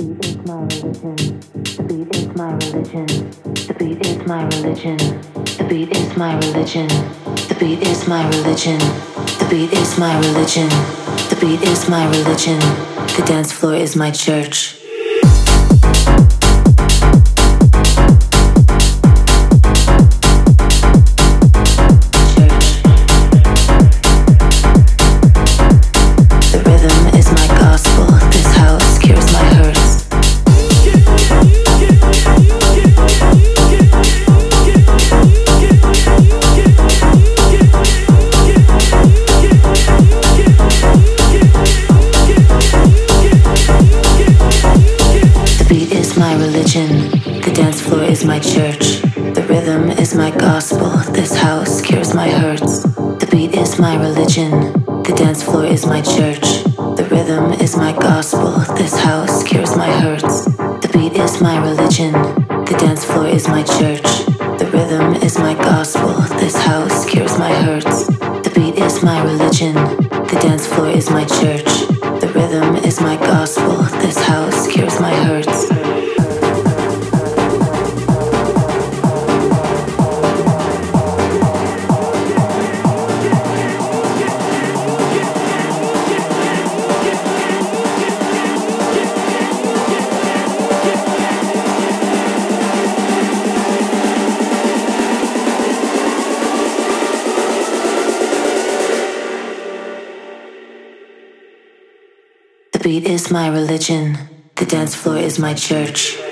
beat is my religion. The beat is my religion. The beat is my religion. The beat is my religion. The beat is my religion. The beat is my religion. The beat is my religion. The dance floor is my church. My religion. The dance floor is my church. The rhythm is my gospel. This house cures my hurts. The beat is my religion. The dance floor is my church. The rhythm is my gospel. This house cures my hurts. The beat is my religion. The dance floor is my church. The rhythm is my gospel. This house cures my hurts. The beat is my religion. The dance floor is my church. The rhythm is my gospel. This house cures my hurts. The beat is my religion. The dance floor is my church. Church.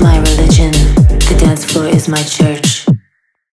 My religion. The dance floor is my church.